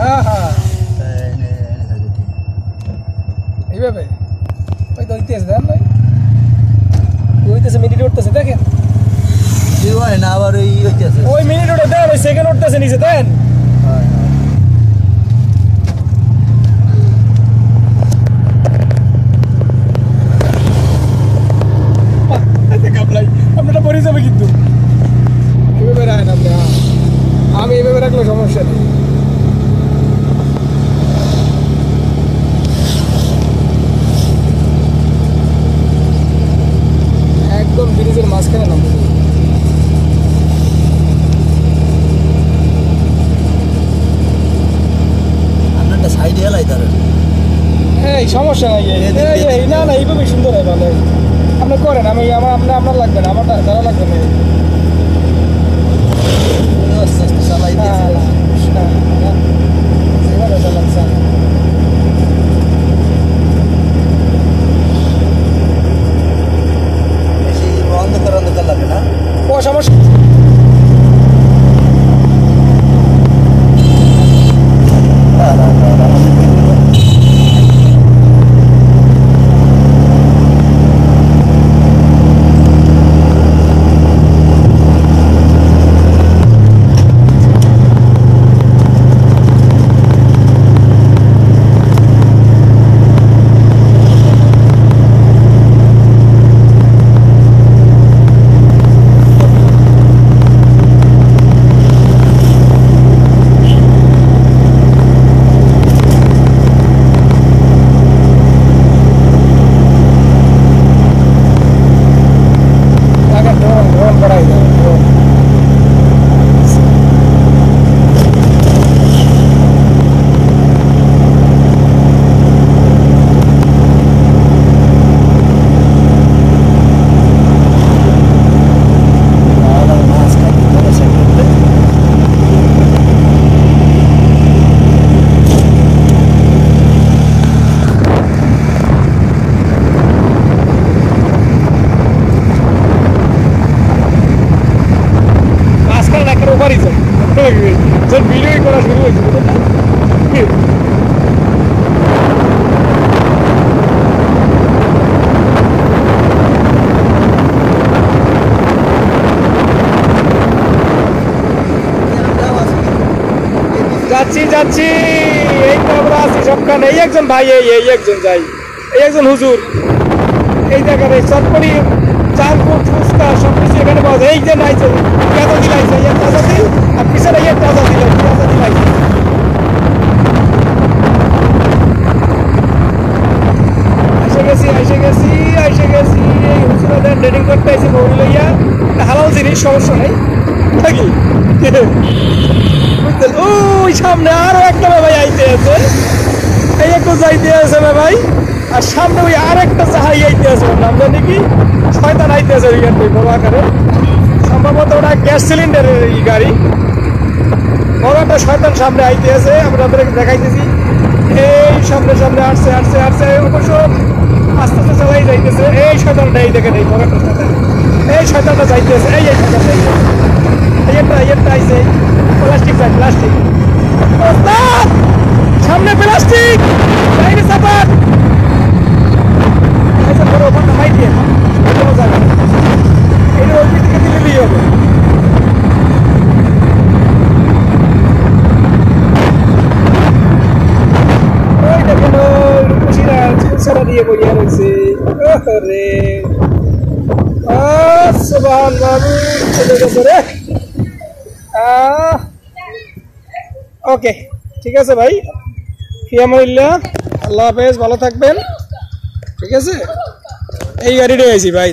হ্যাঁ হ্যাঁ এইভাবে? ওই তো হইতেছে দেন ভাই। হইতেছে মিনিট উঠতেছে দেখেন। কি না আবার ওই হইতেছে। ওই মিনিট উঠে দেন ওই সেকেন্ড উঠতেছে নিচে দেন। কামলাই আপনারা পরে যাবে কিন্তু। রাখেন আপনি। আমি এইভাবে রাখলে সমস্যা নেই। মাঝখানে নামবে আপনারটা সাইডে এলাই তার এই সমস্যা নাই এই, না না এইভাবে সুন্দর হয় ভালো। আপনি করেন আমি আমার আপনার আপনার লাগবে না আমার দাঁড়া লাগবে না। আস্তে আস্তে চালাই না, দিয়েছে না, না, না। এভাবে চালাচ্ছে না। বেশি অন্ধকার অন্ধকার লাগে না ও সমস্যা আর, আর, আর, আর, আগে ড্রোন ড্রোন করাই দাও ড্রোন আর, আর, মাঝখানে মোটরসাইকেল আজকাল একটা ওভারই যায় যখন করা শুরু হয়েছে? যাচ্ছি যাচ্ছি। এই তো আমরা আছি সবখানে। এই একজন ভাই, এই এই একজন যাই। এই একজন হুজুর। এই জায়গার এই চটপটি, চাঁদপুর, ফুচকা সব কিছু এখানে পাওয়া যায়। এই যে নাইছে পেঁচা দিলাইছে এই পেঁচা দিল আর পিছনে এই পেঁচা দিল এসে গেছি এসে গেছি এসে গেছি। এই হুজুরাদের ডেটিং করতে জিনিস, সমস্যা ওই একটা ভাই আইতে আছে। এই একটু যাইতে আছে ভাই আর সামনে ওই আর একটা জাহাই আইতে আছে নাম জানি কি? আইতে আছে ওইখান থেকে বড় আকারে। সম্ভবত ওটা গ্যাস সিলিন্ডারের এই গাড়ি। বড় একটা শয়তান সামনে আইতে আছে আমরা আপনাদেরকে দেখাইতেছি। এই সামনে সামনে আসছে আসছে আসছে অবশ্য আস্তে আস্তে চালাই যাইতেছে। এই শয়তানটা, এই দেখেন, এই বড় শয়তান এই শয়তানটা যাইতেছে, এই এই শয়তানটা এই এই আইছে। প্লাস্টিক চাই, প্লাস্টিক। সামনে প্লাস্টিক! বাইরে আচ্ছা বড় ওখানটা মাই দিয়ে। দিয়ে বইয়া রয়েছে রে। সুবাহান বাবু, চলে গেছে রে। ওকে, ঠিক আছে ভাই। ফিয়ামুল্লাহ আল্লাহ হাফেজ, ভালো থাকবেন। ঠিক আছে? এই গাড়িটাই আছি ভাই